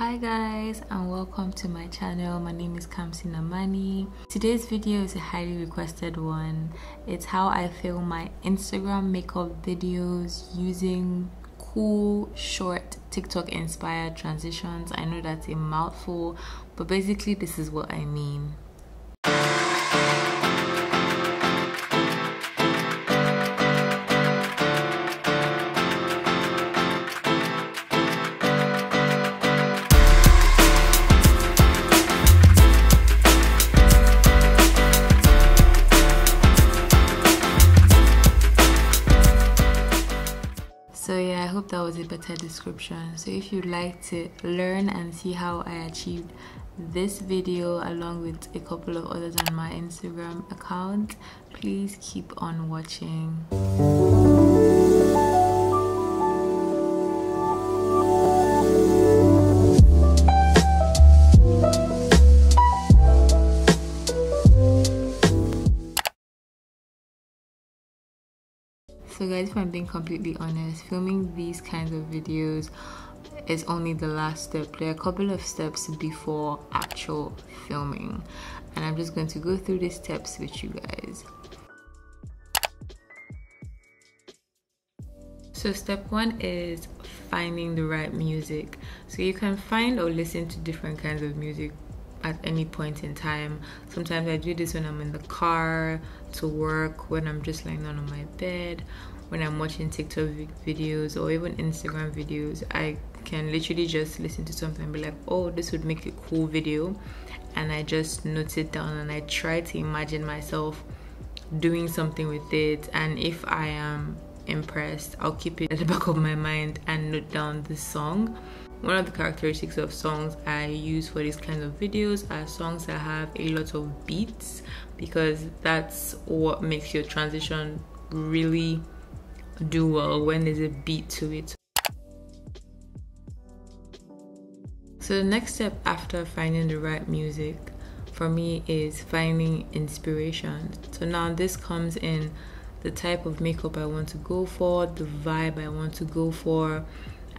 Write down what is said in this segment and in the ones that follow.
hi guys and welcome to my channel. My name is kamsi nnamani. Today's video is a highly requested one. It's how i film my instagram makeup videos using cool short tiktok inspired transitions. I know that's a mouthful but basically this is what i mean description. So if you'd like to learn and see how i achieved this video along with a couple of others on my instagram account please keep on watching So guys, if I'm being completely honest, filming these kinds of videos is only the last step. There are a couple of steps before actual filming. And I'm just going to go through these steps with you guys. So step one is finding the right music. So you can find or listen to different kinds of music at any point in time. Sometimes I do this when I'm in the car, to work, when I'm just lying down on my bed, when I'm watching TikTok videos or even Instagram videos. I can literally just listen to something and be like, oh, this would make a cool video. And I just note it down and I try to imagine myself doing something with it. And if I am impressed, I'll keep it at the back of my mind and note down the song. One of the characteristics of songs I use for these kinds of videos are songs that have a lot of beats because that's what makes your transition really do well when there's a beat to it. So the next step after finding the right music for me is finding inspiration. So now this comes in the type of makeup I want to go for, the vibe I want to go for,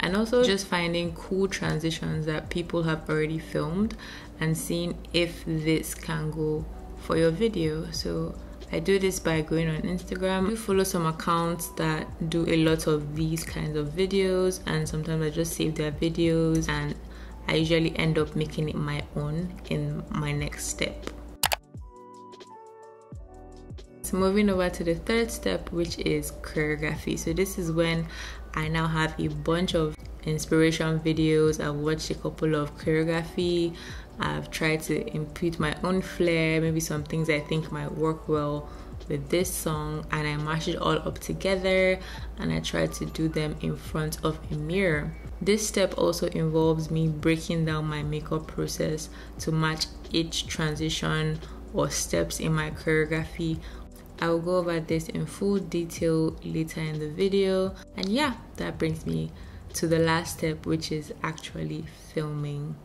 and also just finding cool transitions that people have already filmed and seeing if this can go for your video. So I do this by going on Instagram. I follow some accounts that do a lot of these kinds of videos and sometimes I just save their videos and I usually end up making it my own in my next step. Moving over to the third step which is choreography. So this is when I now have a bunch of inspiration videos. I've watched a couple of choreography. I've tried to input my own flair, maybe some things I think might work well with this song, and I mash it all up together and I try to do them in front of a mirror. This step also involves me breaking down my makeup process to match each transition or steps in my choreography I will go over this in full detail later in the video. And yeah, that brings me to the last step, which is actually filming.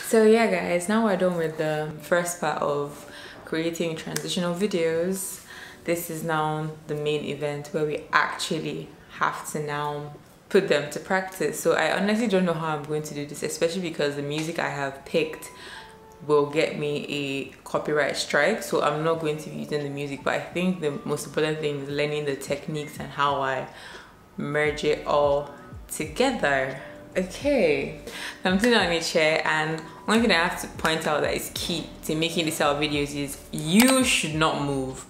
So yeah guys, now we're done with the first part of creating transitional videos. This is now the main event where we actually have to now put them to practice. So I honestly don't know how I'm going to do this, especially because the music I have picked will get me a copyright strike so i'm not going to be using the music but i think the most important thing is learning the techniques and how i merge it all together. Okay. I'm sitting on a chair and one thing i have to point out that is key to making these of videos is you should not move.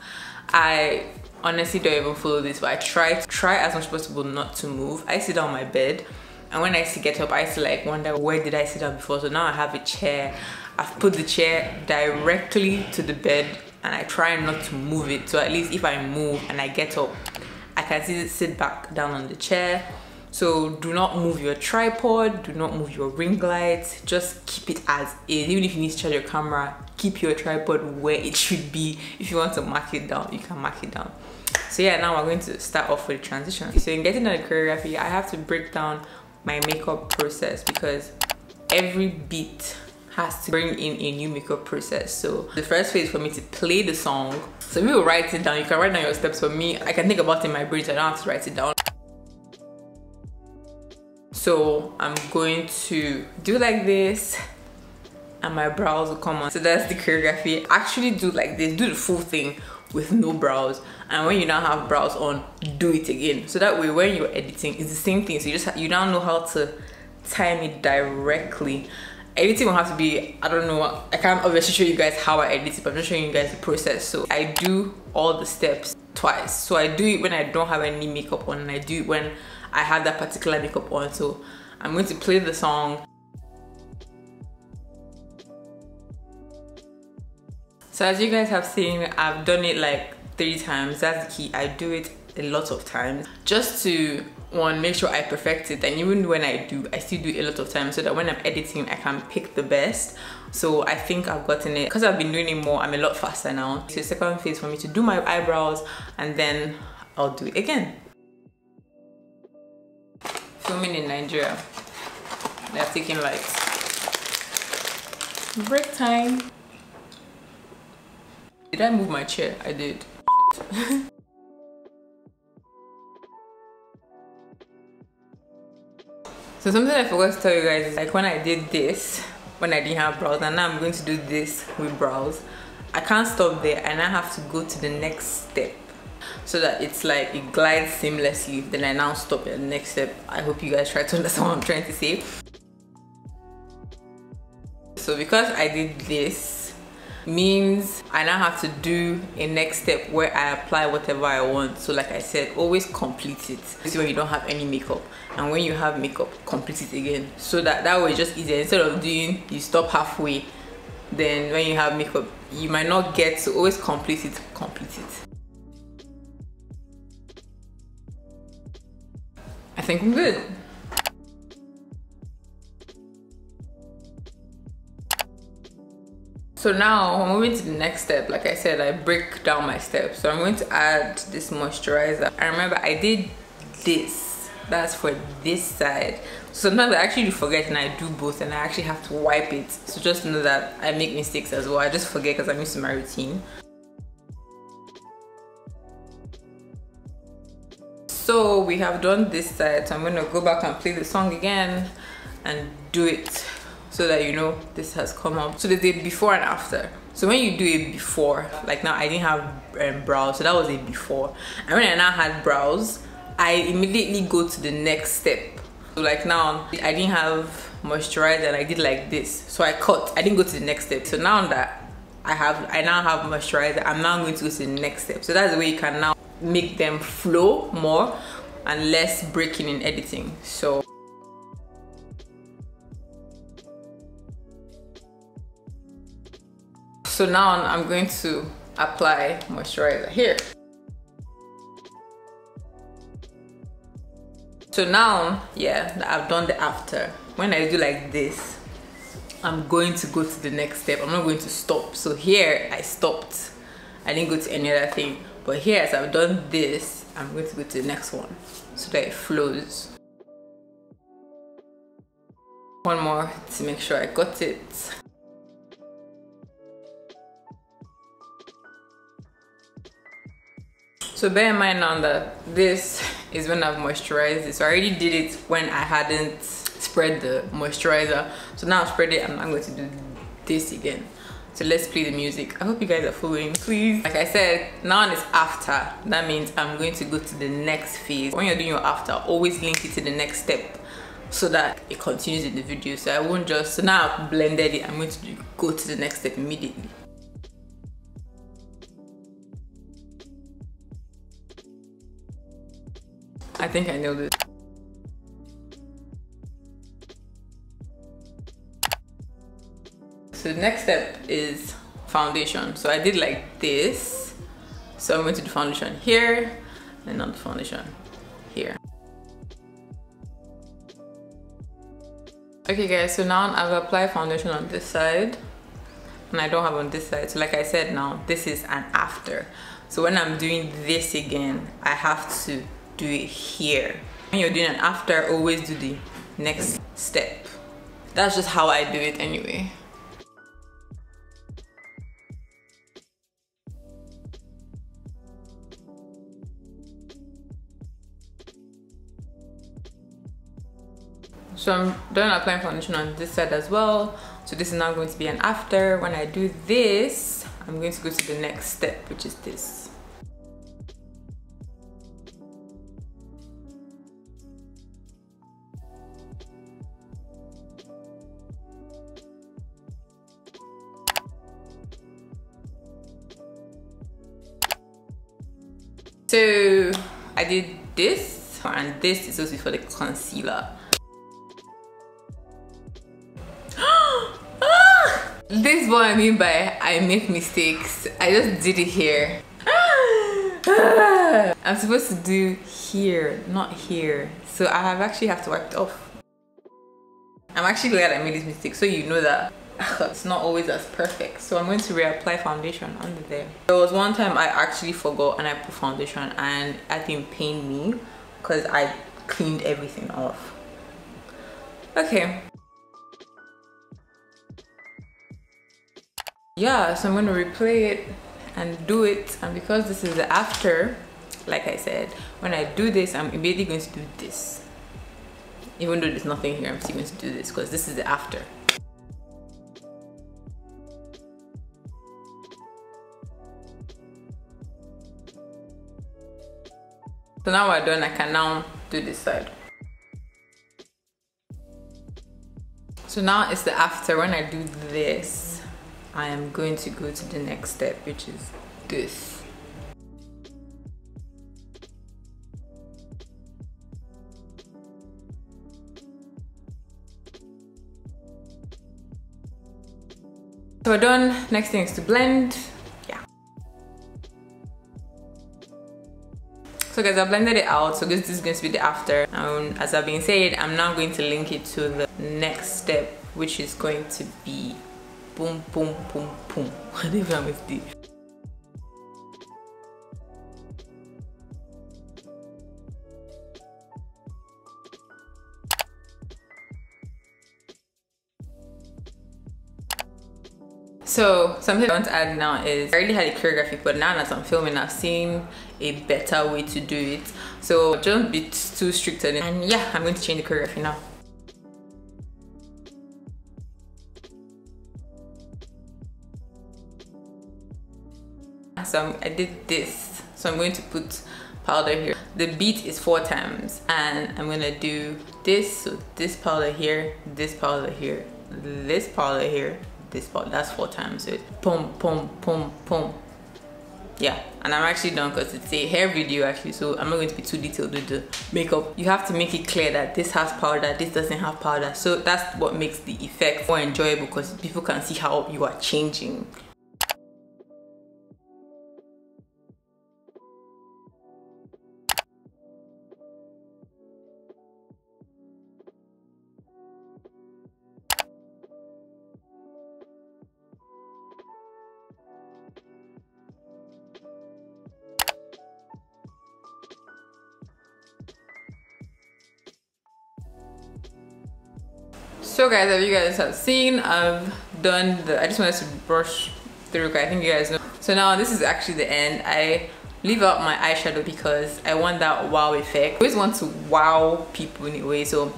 I honestly don't even follow this but i try to try as much as possible not to move. I sit on my bed and when I used to get up, I used to like wonder where did I sit down before. So now I have a chair. I've put the chair directly to the bed and I try not to move it. So at least if I move and I get up, I can sit back down on the chair. So do not move your tripod, do not move your ring light, just keep it as is. Even if you need to charge your camera, keep your tripod where it should be. If you want to mark it down, you can mark it down. So yeah, now we're going to start off with the transition. So in getting the choreography, I have to break down my makeup process because every beat has to bring in a new makeup process. So the first phase for me to play the song. So we will write it down. You can write down your steps for me. I can think about it in my brain, I don't have to write it down. so i'm going to do like this and my brows will come on so that's the choreography actually do like this do the full thing with no brows and when you now have brows on do it again. So that way when you're editing it's the same thing. So you just you now know how to time it directly. Editing will have to be i don't know i can't obviously show you guys how i edit it but i'm just showing you guys the process. So i do all the steps twice. So i do it when i don't have any makeup on and i do it when i have that particular makeup on. So i'm going to play the song so as you guys have seen i've done it like three times. That's the key. I do it a lot of times. Just to one make sure i perfect it. And even when i do i still do it a lot of times so that when i'm editing i can pick the best. So i think i've gotten it. Because i've been doing it more i'm a lot faster now. So second phase for me to do my eyebrows and then i'll do it again. Filming in nigeria. They're taking lights break time did i move my chair i did So something I forgot to tell you guys is like when I did this, when I didn't have brows, and now I'm going to do this with brows, I can't stop there and I have to go to the next step so that it's like it glides seamlessly. Then I now stop at the next step. I hope you guys try to understand what I'm trying to say. So because I did this, means I now have to do a next step where I apply whatever I want. So like I said, always complete it. This is when you don't have any makeup. And when you have makeup, complete it again. So that that way just easier. Instead of doing, you stop halfway. Then when you have makeup, you might not get to always complete it, complete it. I think I'm good. So now I'm moving to the next step. Like I said, I break down my steps. So I'm going to add this moisturizer. I remember I did this. That's for this side. Sometimes I actually forget and I do both and I actually have to wipe it. So just know that I make mistakes as well. I just forget because I'm used to my routine. So we have done this side. So I'm going to go back and play the song again and do it so that you know this has come up. So there's a before and after. So when you do it before like now i didn't have um, brows so that was a before. And when i now had brows i immediately go to the next step. So like now i didn't have moisturizer and i did like this. So i cut i didn't go to the next step. So now that i have i now have moisturizer i'm now going to go to the next step. So that's the way you can now make them flow more and less breaking in editing. So So now I'm going to apply moisturizer here. So now, yeah, I've done the after. When I do like this, I'm going to go to the next step. I'm not going to stop. So here I stopped. I didn't go to any other thing. But here as I've done this, I'm going to go to the next one so that it flows. One more to make sure I got it. So bear in mind now that this is when I've moisturized it. So I already did it when I hadn't spread the moisturizer. So now I've spread it and I'm going to do this again. So let's play the music. I hope you guys are following, please. Like I said, now it's after. That means I'm going to go to the next phase. When you're doing your after, always link it to the next step so that it continues in the video. So I won't just, so now I've blended it, I'm going to go to the next step immediately. I think I nailed it. So the next step is foundation. So I did like this. So I'm going to do foundation here and not the foundation here. Okay guys, so now I've applied foundation on this side and I don't have on this side. So like I said now, this is an after. So when I'm doing this again, I have to do it here. When you're doing an after always do the next step. That's just how I do it anyway. So I'm done applying foundation on this side as well. So this is now going to be an after. When I do this I'm going to go to the next step which is this So I did this and this is also for the concealer. Ah! this is what I mean by I make mistakes. I just did it here. I'm supposed to do here, not here. So I have actually have to wipe it off. I'm actually glad I made this mistake so you know that it's not always as perfect. So i'm going to reapply foundation under there. There was one time i actually forgot and i put foundation and i think it pained me because i cleaned everything off. Okay. Yeah so i'm going to replay it and do it. And because this is the after like i said when i do this i'm immediately going to do this. Even though there's nothing here i'm still going to do this because this is the after So now we're done, I can now do this side. So now it's the after. When I do this, I am going to go to the next step, which is this. So we're done. Next thing is to blend. So guys i blended it out so this is going to be the after. And as i've been saying i'm now going to link it to the next step which is going to be boom boom boom boom. I don't even with the So something I want to add now is I already had a choreography but now as I'm filming I've seen a better way to do it. So don't be too strict on it. And yeah, I'm going to change the choreography now. So I'm, I did this. So I'm going to put powder here. The beat is four times and I'm gonna do this, so this powder here, this powder here, this powder here, this part that's four times so pum pum pum pum yeah and i'm actually done because it's a hair video actually so i'm not going to be too detailed with the makeup. You have to make it clear that this has powder this doesn't have powder. So that's what makes the effect more enjoyable because people can see how you are changing so guys as you guys have seen i've done the i just wanted to brush through i think you guys know. So now this is actually the end. I leave out my eyeshadow because i want that wow effect. I always want to wow people in a way so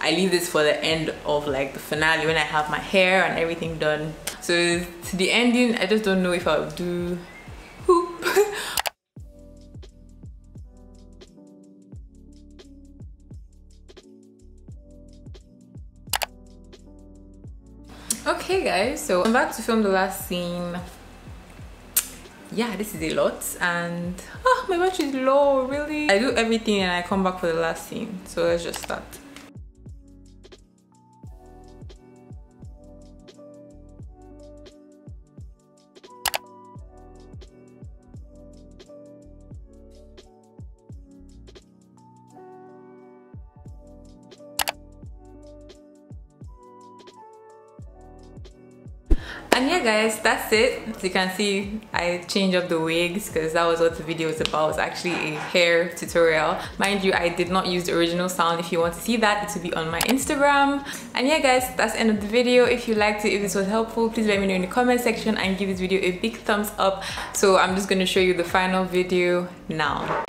i leave this for the end of like the finale when i have my hair and everything done. So to the ending i just don't know if i'll do okay guys so i'm about to film the last scene. Yeah this is a lot and oh my battery is low really. I do everything and i come back for the last scene so let's just start and yeah guys that's it. As you can see i changed up the wigs because that was what the video was about. It was actually a hair tutorial. Mind you i did not use the original sound. If you want to see that it will be on my instagram. And yeah guys that's the end of the video. If you liked it if this was helpful please let me know in the comment section and give this video a big thumbs up. So i'm just going to show you the final video now